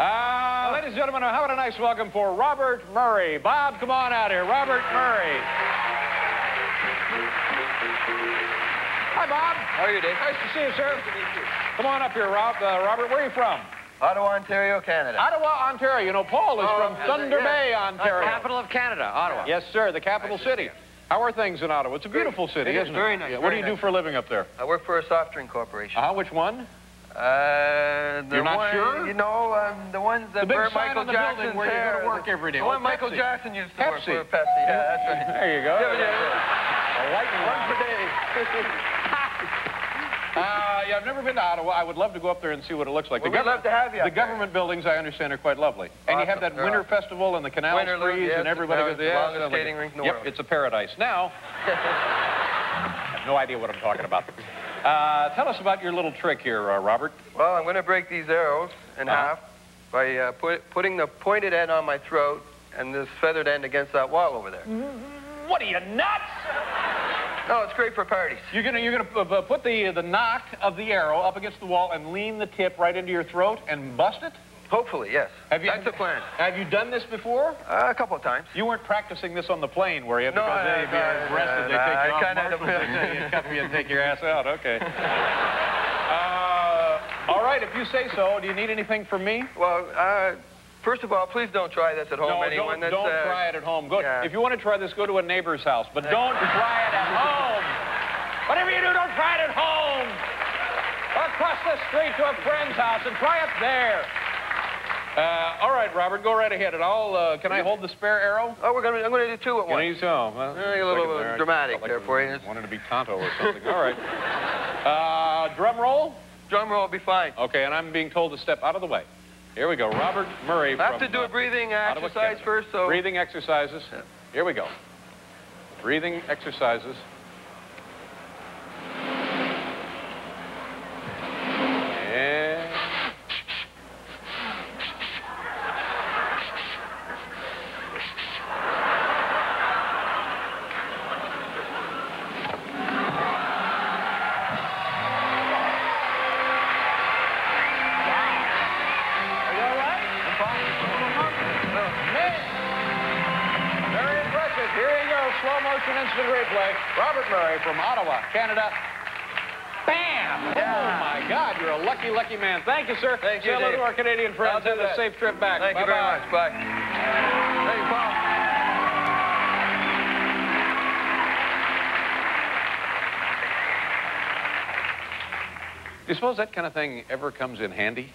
Uh, ladies and gentlemen, how about a nice welcome for Robert Murray. Bob, come on out here. Robert Murray. Hi, Bob. How are you, Dave? Nice to see you, sir. Nice to meet you. Come on up here, Rob. Uh, Robert. Where are you from? Ottawa, Ontario, Canada. Ottawa, Ontario. You know, Paul is Oh, from is it? Thunder Yeah. Bay, Ontario. The capital of Canada, Ottawa. Yes, sir, the capital city. How are things in Ottawa? It's a beautiful city, It is isn't very it? nice, Yeah, What do very you do for a living up there? I work for a soft drink corporation. Uh-huh, which one? Uh, the You're not one, sure? You know, um, the ones that The big Michael Jackson's where you go to work every day. The Oh, one Michael Jackson used to work for. Pepsi. Yeah, that's right. There you go. Yeah, yeah, A lightning One per day. Uh, yeah, I've never been to Ottawa. I would love to go up there and see what it looks like. Well, the we'd love to have you The up there. government buildings, I understand, are quite lovely. And you have that They're winter awesome. festival and the canals Winter freeze yes, and everybody goes, the longest skating rink in the Yep, world. it's a paradise. Now, I have no idea what I'm talking about. Uh, tell us about your little trick here, uh, Robert. Well, I'm going to break these arrows in Uh-huh. half by uh, put, putting the pointed end on my throat and this feathered end against that wall over there. What are you nuts? No, it's great for parties. You're gonna you're gonna uh, uh, put the the nock of the arrow up against the wall and lean the tip right into your throat and bust it. Hopefully, yes. Have you- That's the plan. Have you done this before? Uh, a couple of times. You weren't practicing this on the plane were you No, no, if no, you're arrested, no, they take you I off kinda had a marshals, they cuff you and take your ass out. Okay. Uh, all right, if you say so. Do you need anything from me? Well, uh, first of all, please don't try this at home. no, anyone. don't, That's, don't uh, try it at home. Go. yeah. If you want to try this, go to a neighbor's house, but don't try it at home. Whatever you do, don't try it at home. Or across the street to a friend's house and try it there. Uh, all right, Robert, go right ahead. And I'll. Uh, can I hold the spare arrow? Oh, we're gonna. I'm gonna do two at once. Can you so? Well, a little, uh, there. Dramatic like there for you. Wanted to be Tonto or something. All right. Uh, drum roll. Drum roll will be fine. Okay, and I'm being told to step out of the way. Here we go. Robert Murray I have from, to do uh, a breathing exercise first, so. Breathing exercises. Here we go. Breathing exercises. Here you go, slow motion instant replay. Robert Murray from Ottawa, Canada. Bam! Oh my God, you're a lucky, lucky man. Thank you, sir. Thank you, Say hello Dave. to our Canadian friends. Have a safe trip back. Thank you very much. Bye. Thank you, Paul. Do you suppose that kind of thing ever comes in handy?